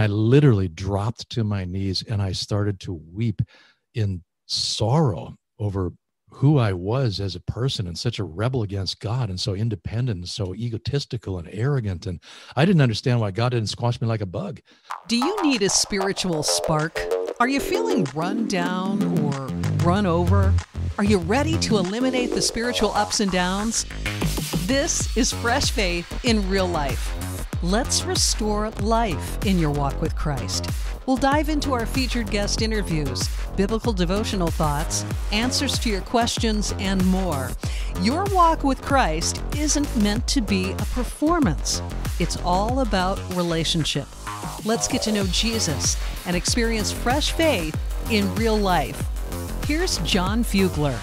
And I literally dropped to my knees and I started to weep in sorrow over who I was as a person and such a rebel against God and so independent and so egotistical and arrogant. And I didn't understand why God didn't squash me like a bug. Do you need a spiritual spark? Are you feeling run down or run over? Are you ready to eliminate the spiritual ups and downs? This is Fresh Faith in Real Life. Let's restore life in your walk with Christ. We'll dive into our featured guest interviews, biblical devotional thoughts, answers to your questions, and more. Your walk with Christ isn't meant to be a performance, it's all about relationship. Let's get to know Jesus and experience fresh faith in real life. Here's Jon Fugler.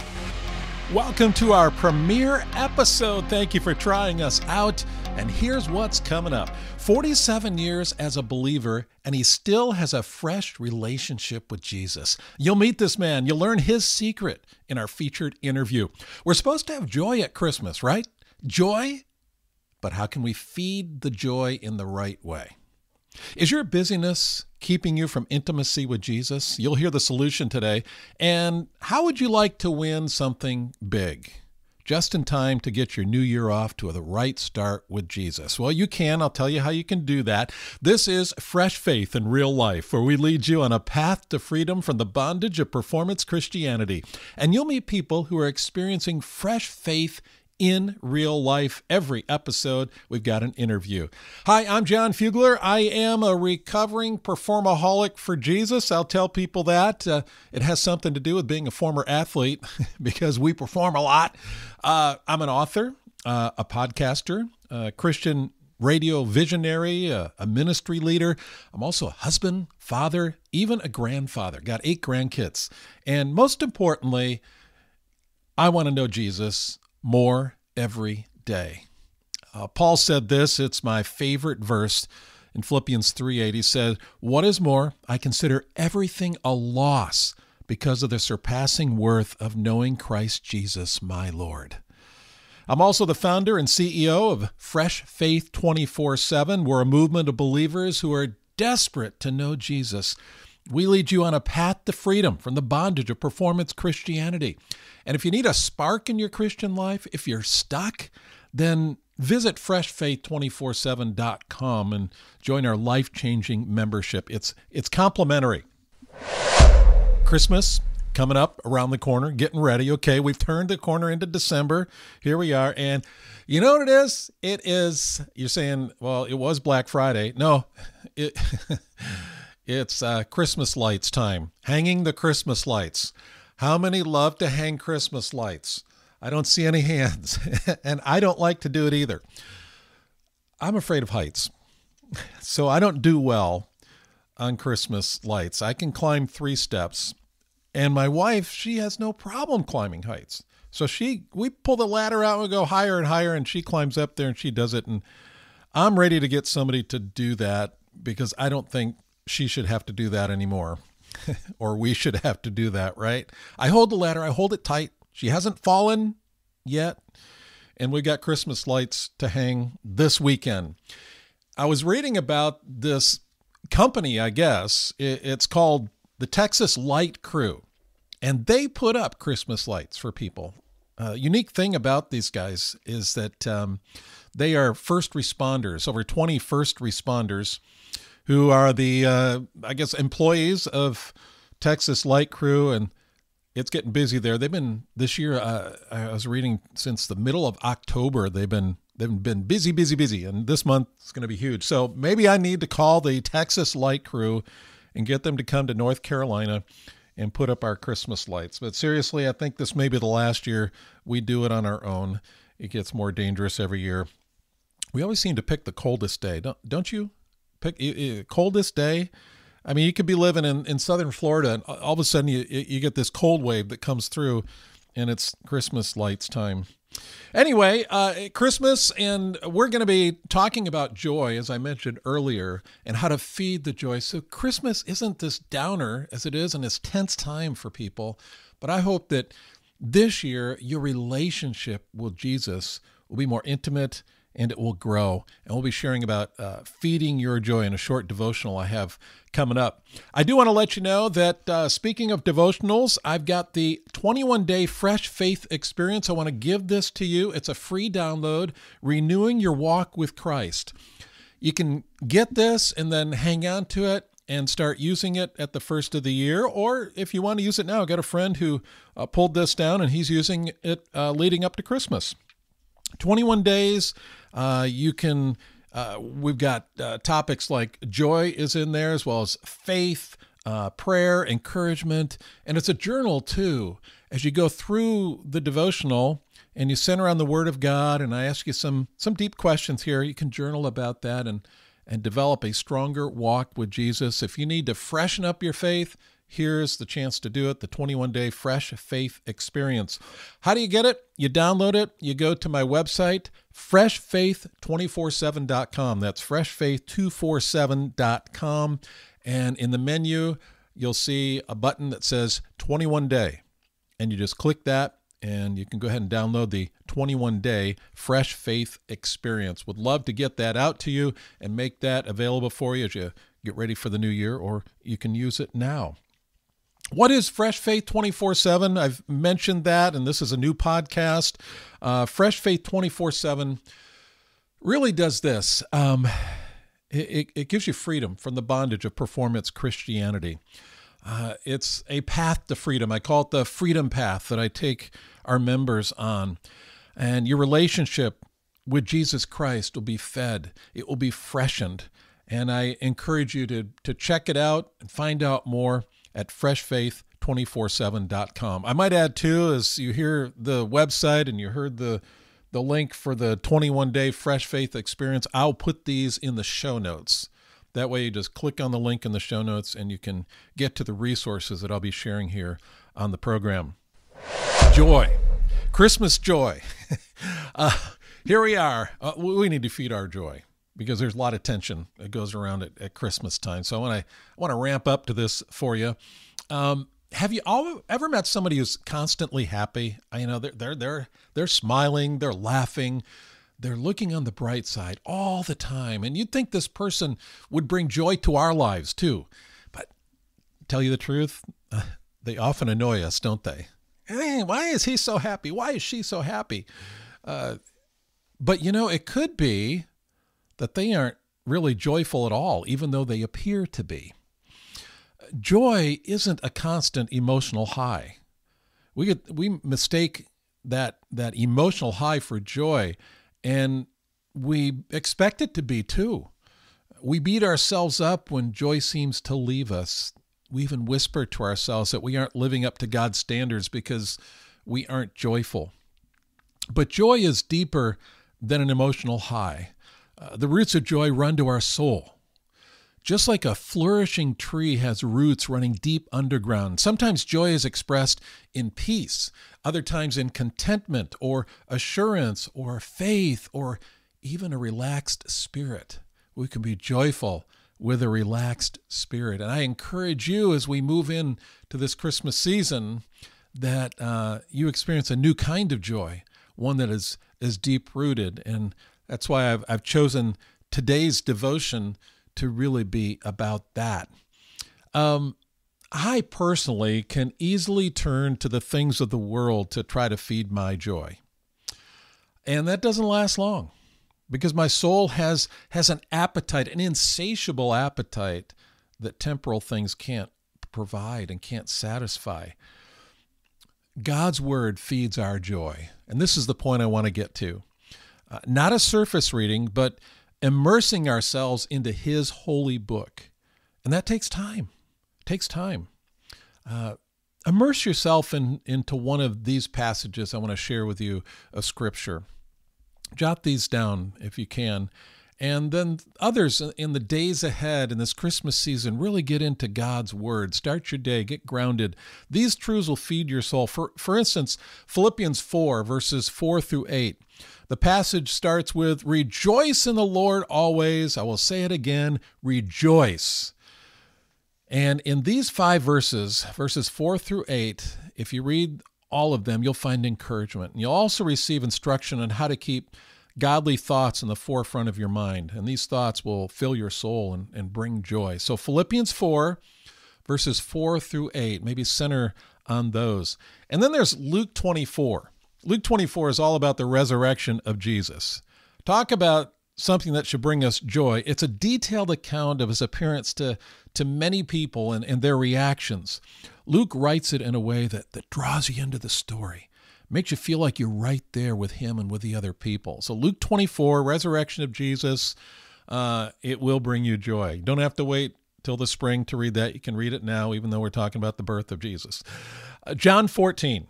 Welcome to our premiere episode. Thank you for trying us out. And here's what's coming up 47 years as a believer, and he still has a fresh relationship with Jesus. You'll meet this man, you'll learn his secret in our featured interview. We're supposed to have joy at Christmas, right? Joy? But how can we feed the joy in the right way? Is your busyness keeping you from intimacy with Jesus? You'll hear the solution today. And how would you like to win something big? Just in time to get your new year off to the right start with Jesus. Well, you can. I'll tell you how you can do that. This is Fresh Faith in Real Life, where we lead you on a path to freedom from the bondage of performance Christianity. And you'll meet people who are experiencing fresh faith in real life. Every episode, we've got an interview. Hi, I'm Jon Fugler. I am a recovering performaholic for Jesus. I'll tell people that. Uh, it has something to do with being a former athlete because we perform a lot. Uh, I'm an author, uh, a podcaster, a Christian radio visionary, a, a ministry leader. I'm also a husband, father, even a grandfather. Got eight grandkids. And most importantly, I want to know Jesus more every day. Uh, Paul said this, it's my favorite verse in Philippians 3:8. He said, "What is more, I consider everything a loss because of the surpassing worth of knowing Christ Jesus, my Lord." I'm also the founder and CEO of Fresh Faith 24/7. We're a movement of believers who are desperate to know Jesus. We lead you on a path to freedom from the bondage of performance Christianity. And if you need a spark in your Christian life, if you're stuck, then visit freshfaith247.com and join our life-changing membership. It's it's complimentary. Christmas coming up around the corner, getting ready. Okay, we've turned the corner into December. Here we are and you know what it is? It is you're saying, well, it was Black Friday. No, it it's uh, Christmas lights time. Hanging the Christmas lights. How many love to hang Christmas lights? I don't see any hands, and I don't like to do it either. I'm afraid of heights, so I don't do well on Christmas lights. I can climb three steps, and my wife, she has no problem climbing heights. So she, we pull the ladder out and go higher and higher, and she climbs up there and she does it. And I'm ready to get somebody to do that because I don't think she should have to do that anymore. or we should have to do that, right? I hold the ladder, I hold it tight. She hasn't fallen yet. And we got Christmas lights to hang this weekend. I was reading about this company, I guess. It's called the Texas Light Crew. And they put up Christmas lights for people. Uh, unique thing about these guys is that um, they are first responders, over 20 first responders who are the, uh, I guess, employees of Texas Light Crew, and it's getting busy there. They've been this year. Uh, I was reading since the middle of October. They've been they've been busy, busy, busy, and this month is going to be huge. So maybe I need to call the Texas Light Crew and get them to come to North Carolina and put up our Christmas lights. But seriously, I think this may be the last year we do it on our own. It gets more dangerous every year. We always seem to pick the coldest day, don't, don't you? Pick coldest day. I mean, you could be living in, in southern Florida, and all of a sudden you you get this cold wave that comes through, and it's Christmas lights time. Anyway, uh, Christmas, and we're going to be talking about joy, as I mentioned earlier, and how to feed the joy. So, Christmas isn't this downer as it is in this tense time for people, but I hope that this year your relationship with Jesus will be more intimate and it will grow. And we'll be sharing about uh, feeding your joy in a short devotional I have coming up. I do want to let you know that uh, speaking of devotionals, I've got the 21 day fresh faith experience. I want to give this to you. It's a free download, Renewing Your Walk with Christ. You can get this and then hang on to it and start using it at the first of the year. Or if you want to use it now, I got a friend who uh, pulled this down and he's using it uh, leading up to Christmas. 21 days. Uh, you can, uh, we've got uh, topics like joy is in there, as well as faith, uh, prayer, encouragement. And it's a journal too. As you go through the devotional, and you center on the Word of God, and I ask you some some deep questions here. You can journal about that and and develop a stronger walk with Jesus. If you need to freshen up your faith, here's the chance to do it the 21 day fresh faith experience. How do you get it? You download it, you go to my website, freshfaith247.com. That's freshfaith247.com. And in the menu, you'll see a button that says 21 day. And you just click that and you can go ahead and download the 21 day fresh faith experience would love to get that out to you and make that available for you as you get ready for the new year or you can use it now what is fresh faith 24 7 i've mentioned that and this is a new podcast uh, fresh faith 24 7 really does this um, it, it gives you freedom from the bondage of performance christianity uh, it's a path to freedom. I call it the freedom path that I take our members on. And your relationship with Jesus Christ will be fed, it will be freshened. And I encourage you to, to check it out and find out more at freshfaith247.com. I might add, too, as you hear the website and you heard the the link for the 21 day Fresh Faith experience, I'll put these in the show notes. That way, you just click on the link in the show notes and you can get to the resources that I'll be sharing here on the program. Joy, Christmas joy. uh, here we are. Uh, we need to feed our joy because there's a lot of tension that goes around at, at Christmas time. So I want to I want to ramp up to this for you. Um, have you all ever met somebody who's constantly happy? You know, they're they're they're they're smiling, they're laughing, they're looking on the bright side all the time. And you'd think this person would bring joy to our lives too. But tell you the truth, they often annoy us, don't they? Hey, why is he so happy? Why is she so happy? Uh, but you know, it could be that they aren't really joyful at all, even though they appear to be. Joy isn't a constant emotional high. We get, we mistake that that emotional high for joy and we expect it to be too. We beat ourselves up when joy seems to leave us. We even whisper to ourselves that we aren't living up to God's standards because we aren't joyful. But joy is deeper than an emotional high. Uh, the roots of joy run to our soul. Just like a flourishing tree has roots running deep underground, sometimes joy is expressed in peace, other times in contentment or assurance or faith or even a relaxed spirit. We can be joyful with a relaxed spirit. And I encourage you as we move in to this Christmas season that uh, you experience a new kind of joy, one that is, is deep rooted. And that's why I've, I've chosen today's devotion to really be about that. Um, I personally can easily turn to the things of the world to try to feed my joy. And that doesn't last long because my soul has, has an appetite, an insatiable appetite that temporal things can't provide and can't satisfy. God's word feeds our joy. And this is the point I want to get to. Uh, not a surface reading, but immersing ourselves into His holy book. And that takes time. It takes time. Uh, immerse yourself in, into one of these passages I want to share with you of Scripture. Jot these down if you can. And then others in the days ahead in this Christmas season, really get into God's Word. Start your day, get grounded. These truths will feed your soul. For, for instance, Philippians 4, verses 4 through 8. The passage starts with, Rejoice in the Lord always. I will say it again, rejoice. And in these five verses, verses four through eight, if you read all of them, you'll find encouragement. And you'll also receive instruction on how to keep godly thoughts in the forefront of your mind. And these thoughts will fill your soul and, and bring joy. So, Philippians 4, verses 4 through 8, maybe center on those. And then there's Luke 24. Luke 24 is all about the resurrection of Jesus. Talk about something that should bring us joy. It's a detailed account of his appearance to, to many people and, and their reactions. Luke writes it in a way that, that draws you into the story, makes you feel like you're right there with him and with the other people. So, Luke 24, resurrection of Jesus, uh, it will bring you joy. You don't have to wait till the spring to read that. You can read it now, even though we're talking about the birth of Jesus. Uh, John 14.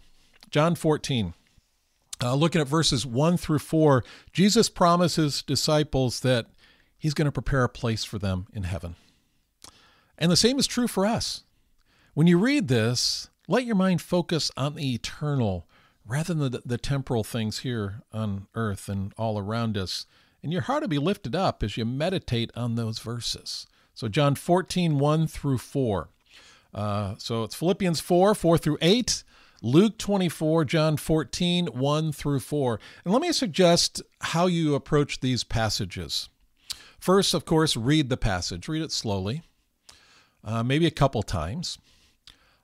John 14. Uh, looking at verses 1 through 4, Jesus promises disciples that he's going to prepare a place for them in heaven. And the same is true for us. When you read this, let your mind focus on the eternal rather than the, the temporal things here on earth and all around us. And your heart will be lifted up as you meditate on those verses. So, John 14, 1 through 4. Uh, so, it's Philippians 4, 4 through 8. Luke 24, John 14, 1 through 4. And let me suggest how you approach these passages. First, of course, read the passage, read it slowly, uh, maybe a couple times.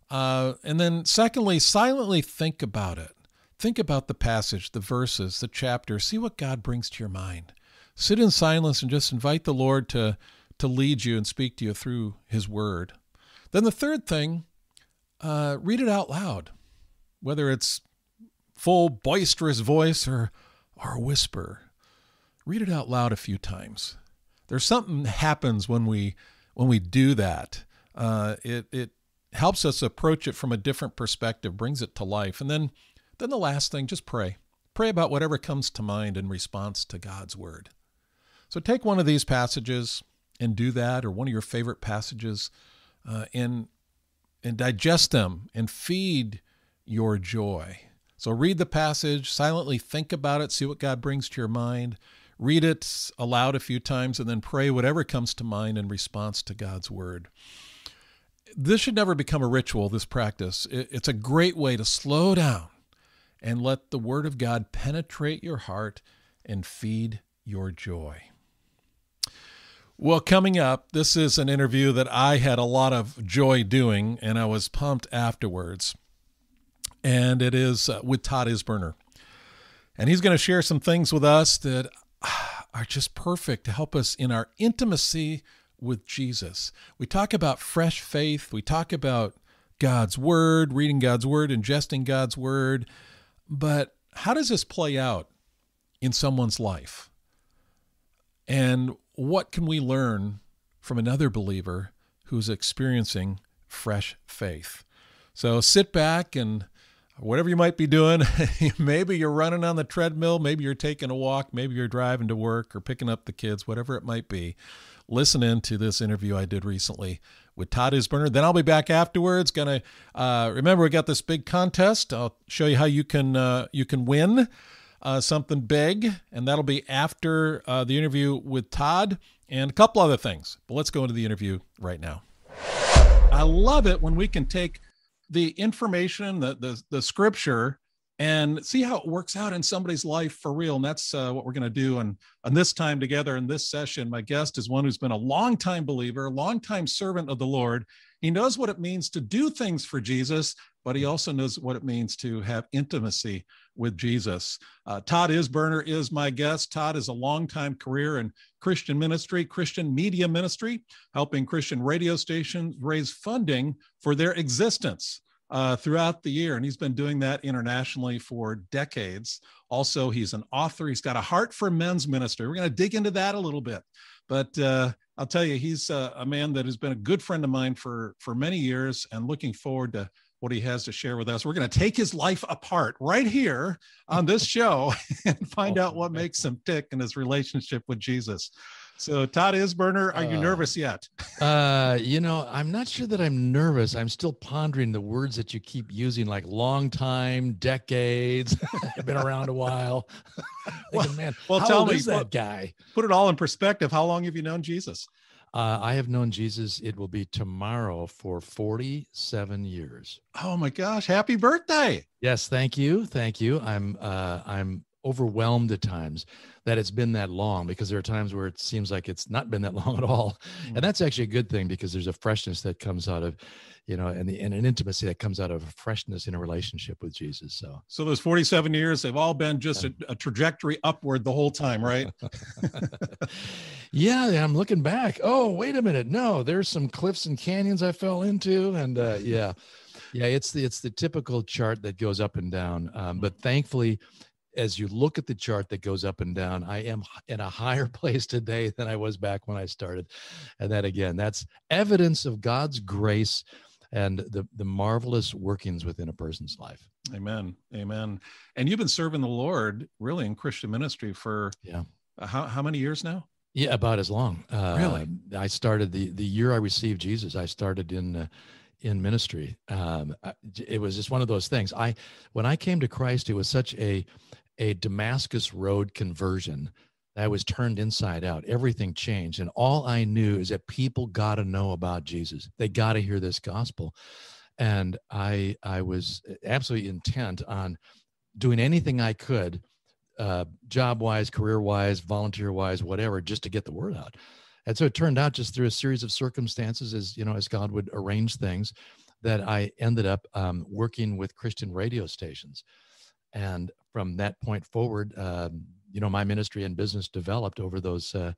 Uh, and then, secondly, silently think about it. Think about the passage, the verses, the chapter. See what God brings to your mind. Sit in silence and just invite the Lord to, to lead you and speak to you through His Word. Then, the third thing, uh, read it out loud whether it's full boisterous voice or or a whisper. Read it out loud a few times. There's something that happens when we when we do that. Uh, it it helps us approach it from a different perspective, brings it to life, and then then the last thing, just pray. Pray about whatever comes to mind in response to God's word. So take one of these passages and do that, or one of your favorite passages, uh, and and digest them and feed your joy. So read the passage, silently think about it, see what God brings to your mind. Read it aloud a few times, and then pray whatever comes to mind in response to God's word. This should never become a ritual, this practice. It's a great way to slow down and let the word of God penetrate your heart and feed your joy. Well, coming up, this is an interview that I had a lot of joy doing, and I was pumped afterwards and it is uh, with Todd Isberner. And he's going to share some things with us that are just perfect to help us in our intimacy with Jesus. We talk about fresh faith, we talk about God's Word, reading God's Word, ingesting God's Word. But how does this play out in someone's life? And what can we learn from another believer who's experiencing fresh faith? So sit back and whatever you might be doing, maybe you're running on the treadmill, maybe you're taking a walk, maybe you're driving to work or picking up the kids, whatever it might be. Listen in to this interview I did recently with Todd Isberner. Then I'll be back afterwards. Gonna uh, remember we got this big contest. I'll show you how you can uh, you can win uh, something big, and that'll be after uh, the interview with Todd and a couple other things. But let's go into the interview right now. I love it when we can take the information, the the, the scripture, and see how it works out in somebody's life for real. And that's uh, what we're going to do. And on this time together in this session, my guest is one who's been a longtime believer, longtime servant of the Lord. He knows what it means to do things for Jesus, but he also knows what it means to have intimacy with Jesus. Uh, Todd Isberner is my guest. Todd is a longtime career in Christian ministry, Christian media ministry, helping Christian radio stations raise funding for their existence. Uh, throughout the year, and he's been doing that internationally for decades. Also, he's an author. He's got a heart for men's ministry. We're going to dig into that a little bit, but uh, I'll tell you, he's a, a man that has been a good friend of mine for for many years, and looking forward to what he has to share with us. We're going to take his life apart right here on this show and find out what makes him tick in his relationship with Jesus. So, Todd Isberner, are you uh, nervous yet? uh, you know, I'm not sure that I'm nervous. I'm still pondering the words that you keep using, like long time, decades. I've been around a while. Thinking, well, man, well, tell me that guy. Put it all in perspective. How long have you known Jesus? Uh, I have known Jesus. It will be tomorrow for 47 years. Oh my gosh! Happy birthday! Yes, thank you, thank you. I'm uh, I'm overwhelmed at times that it's been that long because there are times where it seems like it's not been that long at all. Mm-hmm. and that's actually a good thing because there's a freshness that comes out of you know and, the, and an intimacy that comes out of a freshness in a relationship with jesus so. So those 47 years they've all been just a, a trajectory upward the whole time right? Yeah i'm looking back. Oh wait a minute. No there's some cliffs and canyons i fell into and uh, yeah. Yeah it's the it's the typical chart that goes up and down. Um, but thankfully as you look at the chart that goes up and down, I am in a higher place today than I was back when I started. And that again, that's evidence of God's grace and the, the marvelous workings within a person's life. Amen. Amen. And you've been serving the Lord really in Christian ministry for yeah. Uh, how, how many years now? Yeah, about as long. Uh, really? I started the, the year I received Jesus, I started in, uh, in ministry. Um, it was just one of those things. I, when I came to Christ, it was such a, a Damascus Road conversion. that was turned inside out. Everything changed. And all I knew is that people got to know about Jesus. They got to hear this gospel. And I, I was absolutely intent on doing anything I could, uh, job wise, career wise, volunteer wise, whatever, just to get the word out. And so it turned out just through a series of circumstances, as you know, as God would arrange things, that I ended up um, working with Christian radio stations. And from that point forward, um, you know, my ministry and business developed over those. Uh,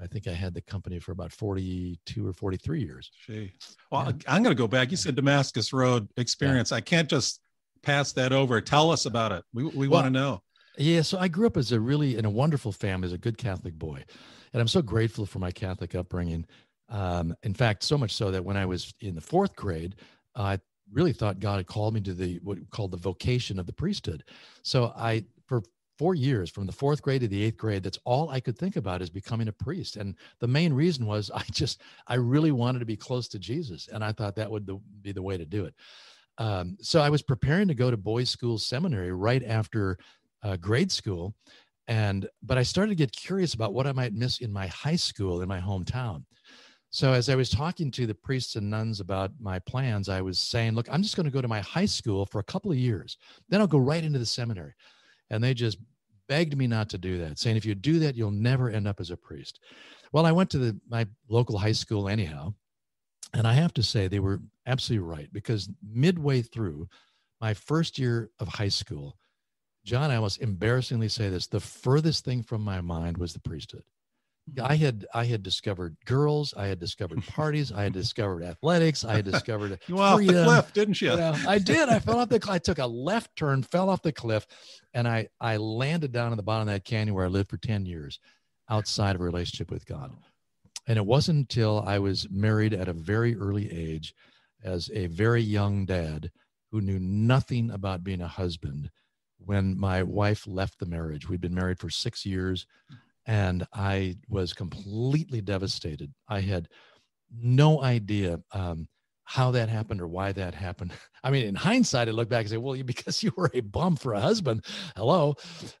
I think I had the company for about 42 or 43 years. Gee. Well, yeah. I'm going to go back. You said Damascus Road experience. Yeah. I can't just pass that over. Tell us about it. We, we well, want to know. Yeah. So I grew up as a really, in a wonderful family, as a good Catholic boy. And I'm so grateful for my Catholic upbringing. Um, in fact, so much so that when I was in the fourth grade, I really thought God had called me to the what called the vocation of the priesthood. So I, for four years, from the fourth grade to the eighth grade, that's all I could think about is becoming a priest. And the main reason was I just, I really wanted to be close to Jesus. And I thought that would be the way to do it. Um, so I was preparing to go to boys' school seminary right after uh, grade school. And, but I started to get curious about what I might miss in my high school in my hometown. So as I was talking to the priests and nuns about my plans, I was saying, look, I'm just going to go to my high school for a couple of years. Then I'll go right into the seminary. And they just begged me not to do that, saying, if you do that, you'll never end up as a priest. Well, I went to the, my local high school anyhow. And I have to say, they were absolutely right because midway through my first year of high school, Jon, I must embarrassingly say this the furthest thing from my mind was the priesthood. I had I had discovered girls, I had discovered parties, I had discovered athletics, I had discovered you went freedom. off the cliff, didn't you? you know, I did. I fell off the cliff. I took a left turn, fell off the cliff, and I I landed down at the bottom of that canyon where I lived for 10 years outside of a relationship with God. And it wasn't until I was married at a very early age as a very young dad who knew nothing about being a husband when my wife left the marriage. We'd been married for six years and I was completely devastated. I had no idea um, how that happened or why that happened. I mean, in hindsight, I look back and say, well, because you were a bum for a husband. Hello.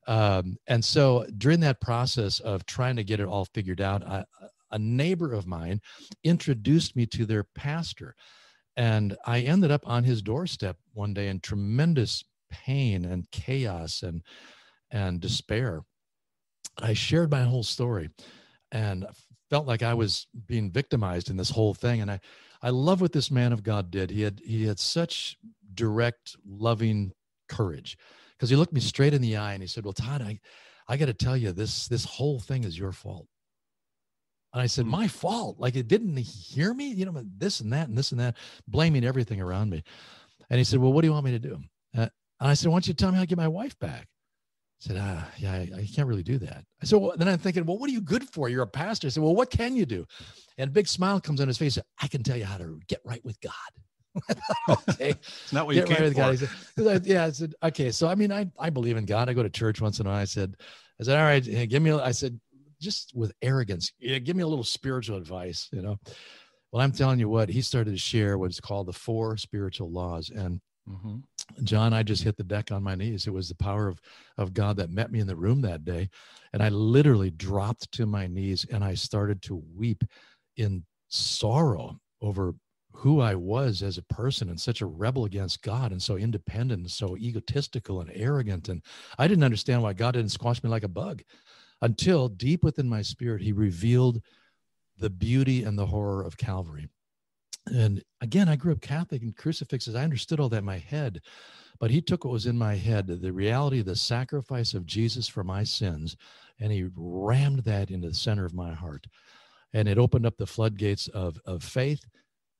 Um, and so during that process of trying to get it all figured out, I, a neighbor of mine introduced me to their pastor. And I ended up on his doorstep one day in tremendous pain and chaos and, and despair. I shared my whole story and felt like I was being victimized in this whole thing. And I, I love what this man of God did. He had, he had such direct, loving courage because he looked me straight in the eye and he said, well, Todd, I, I got to tell you this, this whole thing is your fault. And I said, mm-hmm. my fault. Like it didn't hear me, you know, this and that and this and that, blaming everything around me. And he said, well, what do you want me to do? Uh, and I said, why don't you tell me how to get my wife back? Said, ah, yeah, I, I, can't really do that. I said, well, then I'm thinking, well, what are you good for? You're a pastor. I said, well, what can you do? And a big smile comes on his face. I can tell you how to get right with God. okay. It's not what you get right with God. Said, yeah. I said, okay. So, I mean, I, I believe in God. I go to church once in a while. I said, I said, all right, give me, I said, just with arrogance, yeah, give me a little spiritual advice, you know? Well, I'm telling you what, he started to share what's called the four spiritual laws. And Mm-hmm. Jon, I just hit the deck on my knees. It was the power of, of God that met me in the room that day. And I literally dropped to my knees and I started to weep in sorrow over who I was as a person and such a rebel against God and so independent and so egotistical and arrogant. And I didn't understand why God didn't squash me like a bug until deep within my spirit, He revealed the beauty and the horror of Calvary. And again, I grew up Catholic and crucifixes. I understood all that in my head, but he took what was in my head, the reality of the sacrifice of Jesus for my sins, and he rammed that into the center of my heart. And it opened up the floodgates of, of faith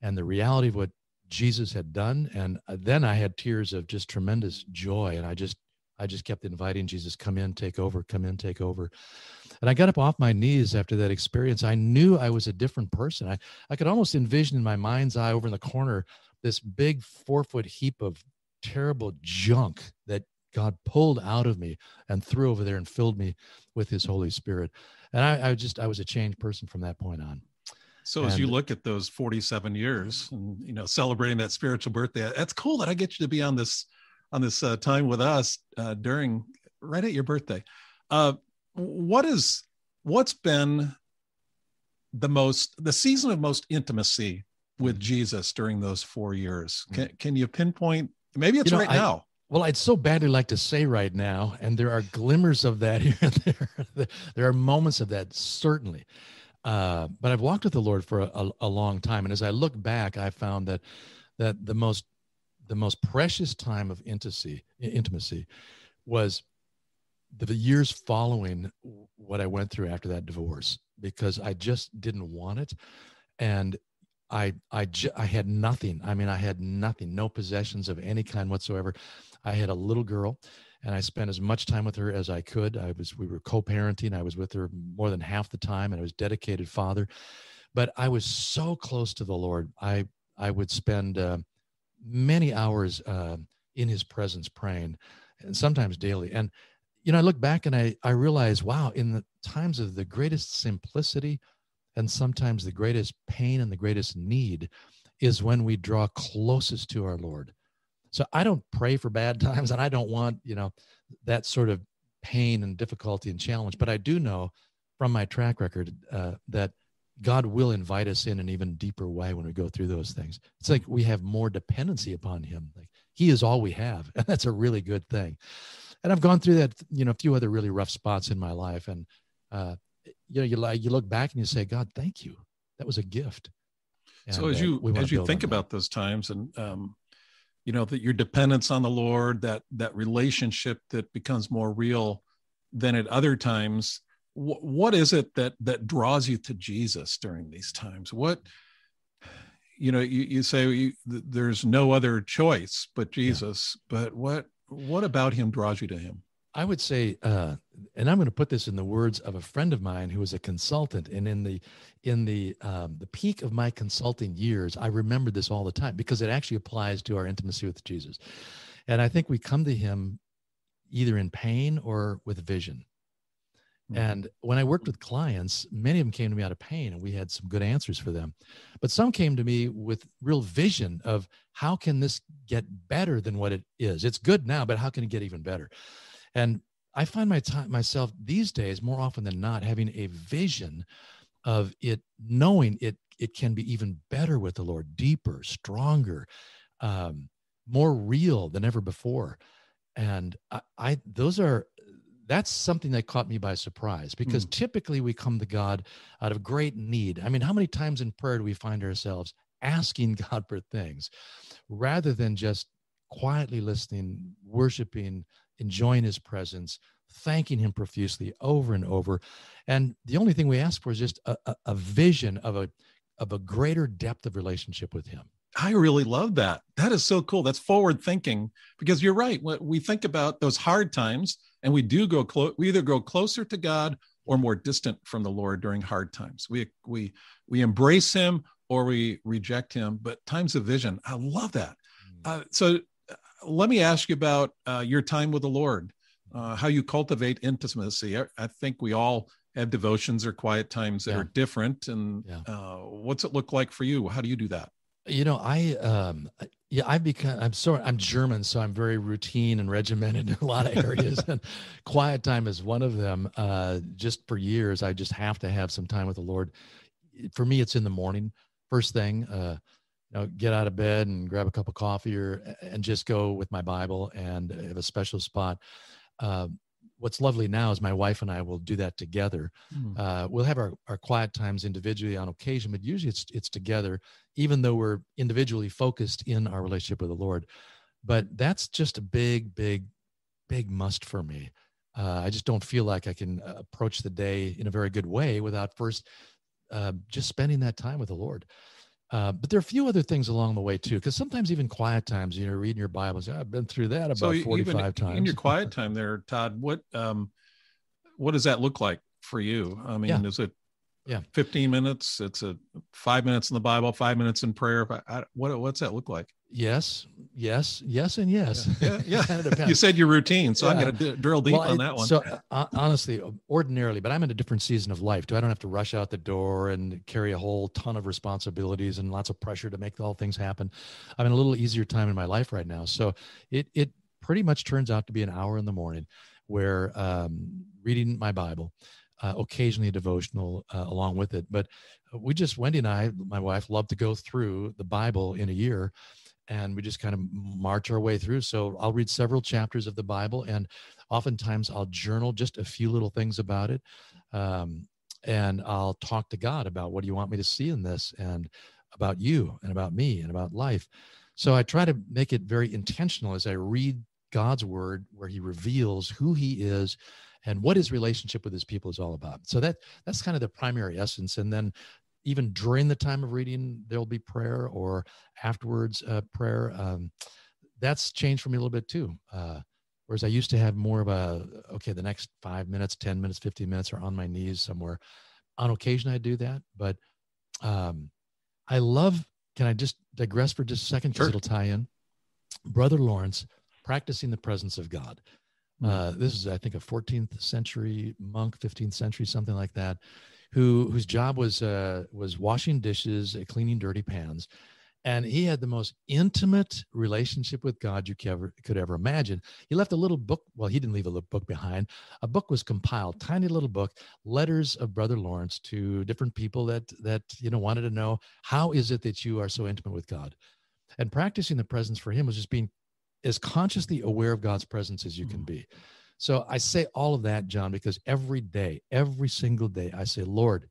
and the reality of what Jesus had done. And uh, then I had tears of just tremendous joy. And I just, I just kept inviting Jesus, come in, take over, come in, take over. And I got up off my knees after that experience. I knew I was a different person. I, I could almost envision in my mind's eye over in the corner this big four foot heap of terrible junk that God pulled out of me and threw over there and filled me with his Holy Spirit. And I, I just, I was a changed person from that point on. So as you look at those 47 years and you know celebrating that spiritual birthday, that's cool that I get you to be on this on this uh, time with us uh, during right at your birthday. Uh, what is what's been the most the season of most intimacy with mm-hmm. Jesus during those four years? Mm-hmm. Can can you pinpoint? Maybe it's you know, right I, now. Well, I'd so badly like to say right now, and there are glimmers of that here and there. there are moments of that certainly. Uh, but I've walked with the Lord for a, a, long time, and as I look back, I found that that the most the most precious time of intimacy intimacy was the years following what I went through after that divorce because I just didn't want it, and I I I had nothing. I mean, I had nothing, no possessions of any kind whatsoever. I had a little girl and I spent as much time with her as I could. I was we were co-parenting. I was with her more than half the time, and I was dedicated father. But I was so close to the Lord. I I would spend uh, many hours uh, in His presence praying, and sometimes daily. And you know, I look back and I I realize, wow, in the times of the greatest simplicity, and sometimes the greatest pain and the greatest need, is when we draw closest to our Lord so I don't pray for bad times and I don't want, you know, that sort of pain and difficulty and challenge. But I do know from my track record uh, that God will invite us in an even deeper way when we go through those things. It's like we have more dependency upon Him. Like He is all we have, and that's a really good thing. And I've gone through that, you know, a few other really rough spots in my life, and uh, you know, you like you look back and you say, God, thank you. That was a gift. And, so as you uh, as you think about those times, and um, you know that your dependence on the lord that that relationship that becomes more real than at other times w- what is it that that draws you to jesus during these times what you know you, you say you, there's no other choice but jesus yeah. but what what about him draws you to him I would say, uh, and I'm going to put this in the words of a friend of mine who was a consultant, and in the in the um, the peak of my consulting years, I remember this all the time because it actually applies to our intimacy with Jesus. And I think we come to Him either in pain or with vision. Mm-hmm. And when I worked with clients, many of them came to me out of pain, and we had some good answers for them. But some came to me with real vision of how can this get better than what it is. It's good now, but how can it get even better? And I find my time myself these days more often than not having a vision of it, knowing it it can be even better with the Lord, deeper, stronger, um, more real than ever before. And I, I those are that's something that caught me by surprise because mm. typically we come to God out of great need. I mean, how many times in prayer do we find ourselves asking God for things rather than just quietly listening, worshiping, enjoying his presence, thanking him profusely over and over. And the only thing we ask for is just a, a, a vision of a of a greater depth of relationship with him. I really love that. That is so cool. That's forward thinking because you're right. When we think about those hard times, and we do go close, we either go closer to God or more distant from the Lord during hard times. We we we embrace Him or we reject Him. But times of vision, I love that. Mm. Uh, so let me ask you about uh, your time with the Lord, uh, how you cultivate intimacy. I, I, think we all have devotions or quiet times that yeah. are different. And yeah. uh, what's it look like for you? How do you do that? You know, I um, yeah, I've become I'm sorry, I'm German, so I'm very routine and regimented in a lot of areas, and quiet time is one of them. Uh, just for years, I just have to have some time with the Lord. For me, it's in the morning, first thing. Uh, you know, get out of bed and grab a cup of coffee or and just go with my Bible and have a special spot. Uh, what's lovely now is my wife and I will do that together. Mm. Uh, we'll have our, our quiet times individually on occasion, but usually it's it's together, even though we're individually focused in our relationship with the Lord. But that's just a big, big, big must for me. Uh, I just don't feel like I can uh, approach the day in a very good way without first uh, just spending that time with the Lord. Uh, but there are a few other things along the way too, because sometimes even quiet times, you know, reading your Bible, say, I've been through that about so 45 even times. In your quiet time there, Todd, what um, what does that look like for you? I mean, yeah. is it yeah 15 minutes? It's a five minutes in the Bible, five minutes in prayer. I, I, what what's that look like? Yes, yes, yes, and yes. Yeah, yeah. yeah. you said your routine, so yeah. I'm going to d- drill deep well, on that one. So, uh, honestly, ordinarily, but I'm in a different season of life. Do I don't have to rush out the door and carry a whole ton of responsibilities and lots of pressure to make all things happen. I'm in a little easier time in my life right now, so it it pretty much turns out to be an hour in the morning where um, reading my Bible. Uh, occasionally a devotional uh, along with it. But we just, Wendie and I, my wife, love to go through the Bible in a year and we just kind of march our way through. So I'll read several chapters of the Bible, and oftentimes I'll journal just a few little things about it. Um, and I'll talk to God about what do you want me to see in this, and about you, and about me, and about life. So I try to make it very intentional as I read God's word, where He reveals who He is and what His relationship with His people is all about. So that that's kind of the primary essence. And then even during the time of reading, there'll be prayer, or afterwards uh, prayer. Um, that's changed for me a little bit too. Uh, whereas I used to have more of a okay, the next five minutes, ten minutes, fifteen minutes are on my knees somewhere. On occasion, I do that, but um, I love. Can I just digress for just a second because sure. it'll tie in? Brother Lawrence practicing the presence of God. Uh, this is, I think, a 14th century monk, 15th century, something like that who whose job was uh, was washing dishes, cleaning dirty pans, and he had the most intimate relationship with God you could ever, could ever imagine. He left a little book. Well, he didn't leave a book behind. A book was compiled, tiny little book, letters of Brother Lawrence to different people that that you know wanted to know how is it that you are so intimate with God, and practicing the presence for him was just being as consciously aware of God's presence as you can mm. be. So I say all of that, Jon, because every day, every single day, I say, Lord,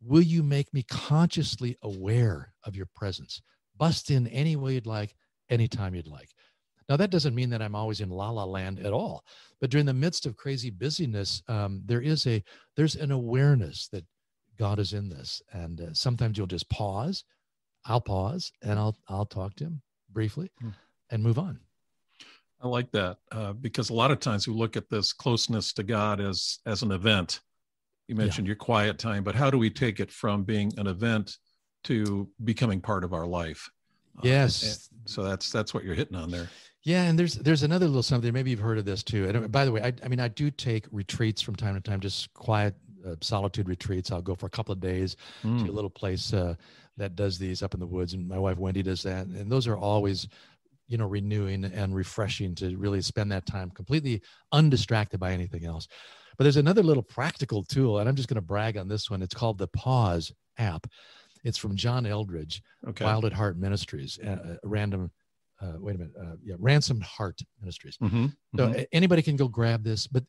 will you make me consciously aware of your presence? Bust in any way you'd like, anytime you'd like. Now, that doesn't mean that I'm always in la la land at all. But during the midst of crazy busyness, um, there is a there's an awareness that God is in this. And uh, sometimes you'll just pause. I'll pause and I'll I'll talk to him briefly hmm. and move on. I like that uh, because a lot of times we look at this closeness to God as as an event. You mentioned yeah. your quiet time, but how do we take it from being an event to becoming part of our life? Uh, yes. Uh, so that's that's what you're hitting on there. Yeah, and there's there's another little something. Maybe you've heard of this too. And by the way, I, I mean I do take retreats from time to time, just quiet uh, solitude retreats. I'll go for a couple of days mm. to a little place uh, that does these up in the woods, and my wife Wendie does that. And those are always you know renewing and refreshing to really spend that time completely undistracted by anything else but there's another little practical tool and i'm just going to brag on this one it's called the pause app it's from john eldredge okay. wild at heart ministries uh, random uh, wait a minute uh, yeah ransomed heart ministries mm-hmm. so mm-hmm. anybody can go grab this but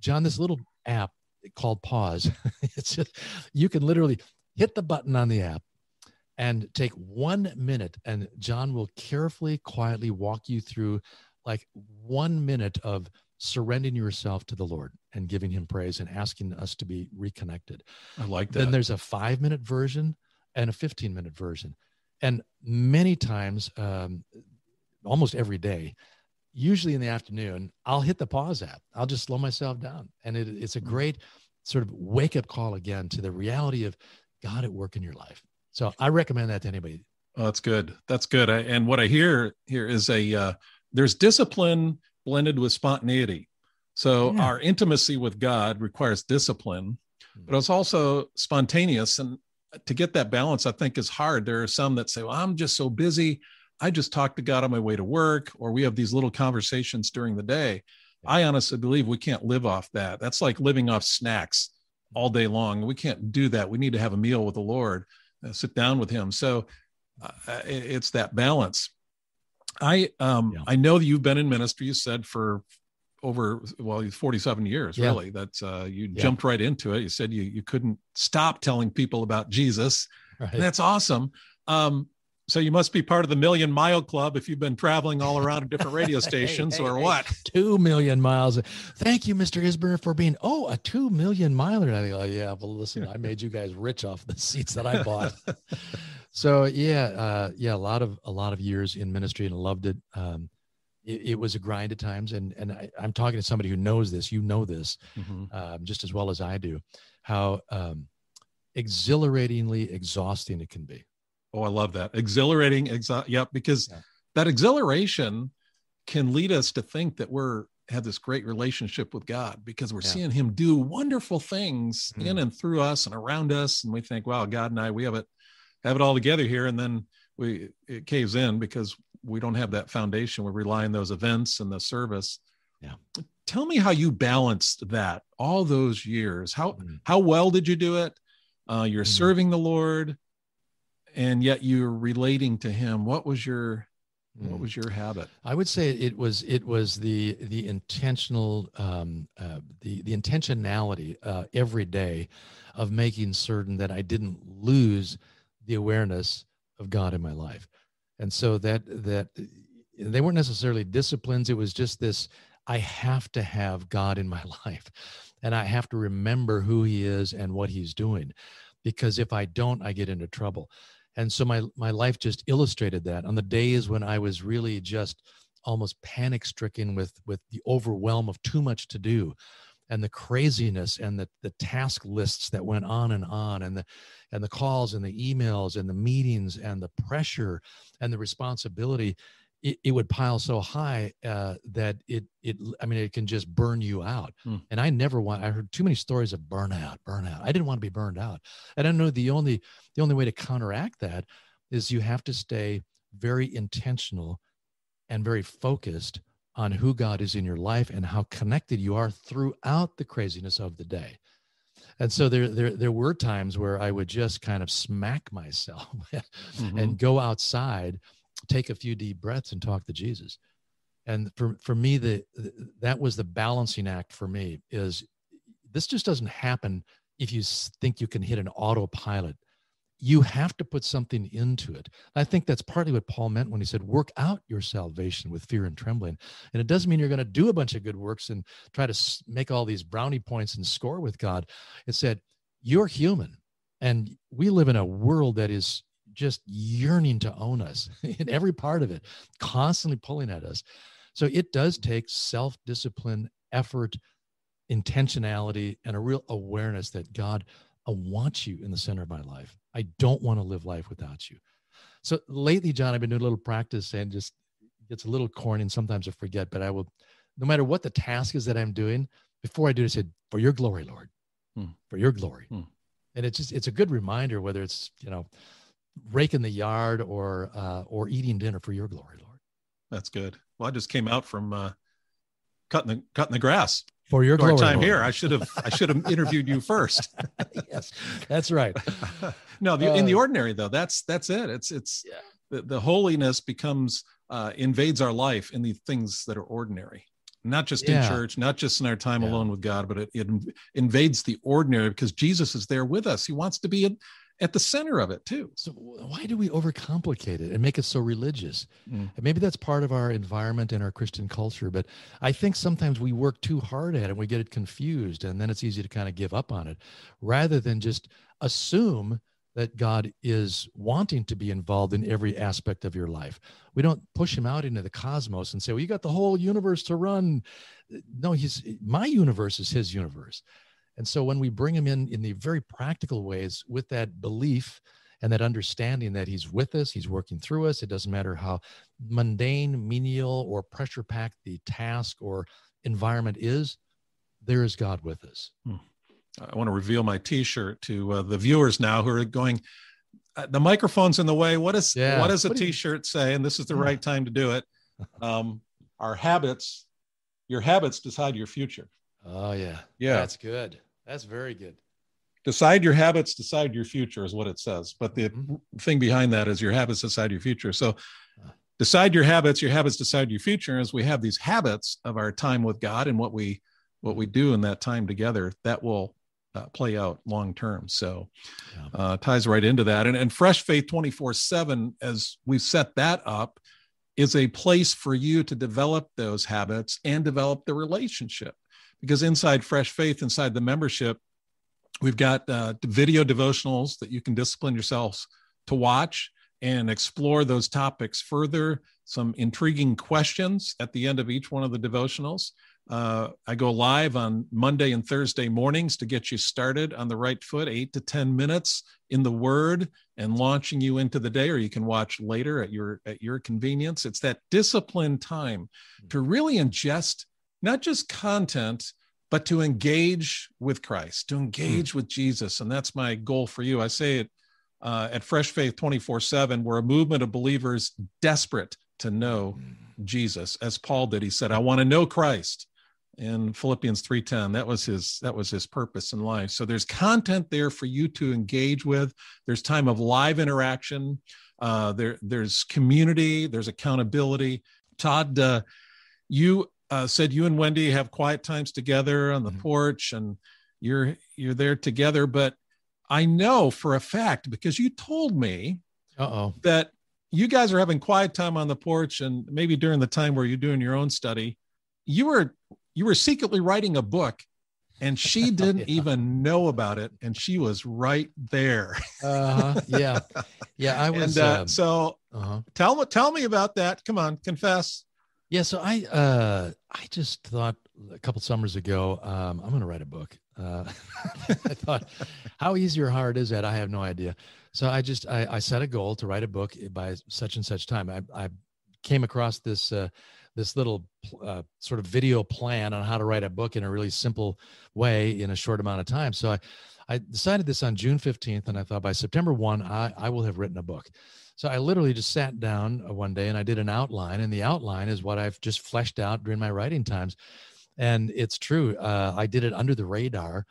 john this little app called pause it's just you can literally hit the button on the app and take one minute and john will carefully quietly walk you through like one minute of surrendering yourself to the lord and giving him praise and asking us to be reconnected. I like that. then there's a five minute version and a 15 minute version. And many times um, almost every day usually in the afternoon i'll hit the pause app. I'll just slow myself down. And it, it's a mm. great sort of wake up call again to the reality of god at work in your life so I recommend that to anybody. Oh, that's good. That's good. I, and what I hear here is a uh, there's discipline blended with spontaneity. So yeah. our intimacy with God requires discipline, hmm. but it's also spontaneous. And to get that balance, I think is hard. There are some that say, "Well, I'm just so busy. I just talk to God on my way to work," or we have these little conversations during the day. Yeah. I honestly believe we can't live off that. That's like living off snacks all day long. We can't do that. We need to have a meal with the Lord uh, sit down with him. So uh, it's that balance. I um yeah. I know that you've been in ministry. You said for over well 47 years yeah. really that's uh you yeah. jumped right into it you said you you couldn't stop telling people about jesus right. that's awesome um so you must be part of the million mile club if you've been traveling all around different radio stations hey, hey, or hey, what two million miles thank you mr isburn for being oh a two million miler i think oh yeah well listen i made you guys rich off the seats that i bought so yeah uh yeah a lot of a lot of years in ministry and loved it um it, it, was a grind at times. And and I, am talking to somebody who knows this. You know this mm-hmm. um, just as well as I do. How um, exhilaratingly exhausting it can be. Oh, I love that. Exhilarating. Exa- yep. Because yeah. that exhilaration can lead us to think that we're have this great relationship with God because we're yeah. seeing Him do wonderful things mm-hmm. in and through us and around us, and we think, "Wow, God and I, we have it have it all together here." And then we it caves in because we don't have that foundation. We rely on those events and the service. Yeah. Tell me how you balanced that all those years. How mm-hmm. how well did you do it? Uh, you're mm-hmm. serving the Lord, and yet you're relating to Him. What was your what mm. was your habit i would say it was it was the the intentional um, uh, the the intentionality uh, every day of making certain that i didn't lose the awareness of god in my life and so that that they weren't necessarily disciplines it was just this i have to have god in my life and i have to remember who he is and what he's doing because if i don't i get into trouble and so my my life just illustrated that on the days when i was really just almost panic stricken with with the overwhelm of too much to do and the craziness and the, the task lists that went on and on and the and the calls and the emails and the meetings and the pressure and the responsibility it, it would pile so high uh, that it it i mean it can just burn you out hmm. and i never want i heard too many stories of burnout burnout i didn't want to be burned out and i know the only the only way to counteract that is you have to stay very intentional and very focused on who God is in your life and how connected you are throughout the craziness of the day. And so there, there, there were times where I would just kind of smack myself mm-hmm. and go outside, take a few deep breaths, and talk to Jesus. And for for me, the that was the balancing act for me. Is this just doesn't happen if you think you can hit an autopilot you have to put something into it. I think that's partly what Paul meant when he said, work out your salvation with fear and trembling. And it doesn't mean you're going to do a bunch of good works and try to make all these brownie points and score with God. It said, you're human. And we live in a world that is just yearning to own us in every part of it, constantly pulling at us. So it does take self discipline, effort, intentionality, and a real awareness that God I want you in the center of my life. I don't want to live life without you. So lately, Jon, I've been doing a little practice and just gets a little corny and sometimes I forget, but I will, no matter what the task is that I'm doing, before I do it, I said, for your glory, Lord, hmm. for your glory. Hmm. And it's just, it's a good reminder, whether it's, you know, raking the yard or, uh, or eating dinner for your glory, Lord. That's good. Well, I just came out from, uh, cutting the, cutting the grass for your glory, time Lord. here. I should have I should have interviewed you first. yes, that's right. no, the, uh, in the uh, ordinary though, that's that's it. It's it's yeah. the, the holiness becomes uh, invades our life in the things that are ordinary. Not just yeah. in church, not just in our time yeah. alone with God, but it, it invades the ordinary because Jesus is there with us. He wants to be at the center of it too. So why do we overcomplicate it and make it so religious? Mm. And maybe that's part of our environment and our Christian culture, but I think sometimes we work too hard at it and we get it confused and then it's easy to kind of give up on it rather than just assume that God is wanting to be involved in every aspect of your life. We don't push him out into the cosmos and say, "Well, you got the whole universe to run." No, he's my universe is his universe. And so when we bring him in in the very practical ways with that belief and that understanding that he's with us, he's working through us, it doesn't matter how mundane, menial, or pressure packed the task or environment is, there is God with us. Hmm. I want to reveal my T-shirt to uh, the viewers now who are going. Uh, the microphone's in the way. What is yeah. what does a what T-shirt you... say? And this is the yeah. right time to do it. Um, our habits, your habits decide your future. Oh yeah, yeah, that's good. That's very good. decide your habits, decide your future is what it says. But the Mhm. thing behind that is your habits decide your future. So decide your habits, your habits decide your future. As we have these habits of our time with God and what we what we do in that time together, that will uh, play out long term. So Yeah. uh, ties right into that. And, and Fresh Faith 24 7, as we've set that up, is a place for you to develop those habits and develop the relationship. Because inside Fresh Faith, inside the membership, we've got uh, video devotionals that you can discipline yourselves to watch and explore those topics further. Some intriguing questions at the end of each one of the devotionals. Uh, I go live on Monday and Thursday mornings to get you started on the right foot, eight to 10 minutes in the Word and launching you into the day, or you can watch later at your at your convenience. It's that disciplined time to really ingest not just content, but to engage with Christ, to engage with Jesus. And that's my goal for you. I say it uh, at Fresh Faith 24 7. We're a movement of believers desperate to know Jesus. As Paul did, he said, I want to know Christ in Philippians 3:10 that was his that was his purpose in life so there's content there for you to engage with there's time of live interaction uh, there there's community there's accountability Todd uh, you uh, said you and Wendie have quiet times together on the Mhm. porch and you're you're there together but I know for a fact because you told me Uh-oh. that you guys are having quiet time on the porch and maybe during the time where you're doing your own study you were you were secretly writing a book and she didn't Yeah. even know about it and she was right there Uh-huh. Yeah. Yeah, I was and uh, um, so uh-huh. tell me tell me about that come on confess Yeah, so I uh I just thought a couple summers ago, um, I'm gonna write a book. Uh I thought how easy or hard is that? I have no idea. So I just I, I set a goal to write a book by such and such time. I, I came across this uh this little uh, sort of video plan on how to write a book in a really simple way in a short amount of time. So I, I decided this on June 15th, and I thought by September 1, I, I will have written a book. So I literally just sat down uh, one day and I did an outline, and the outline is what I've just fleshed out during my writing times. And it's true. Uh, I did it under the radar.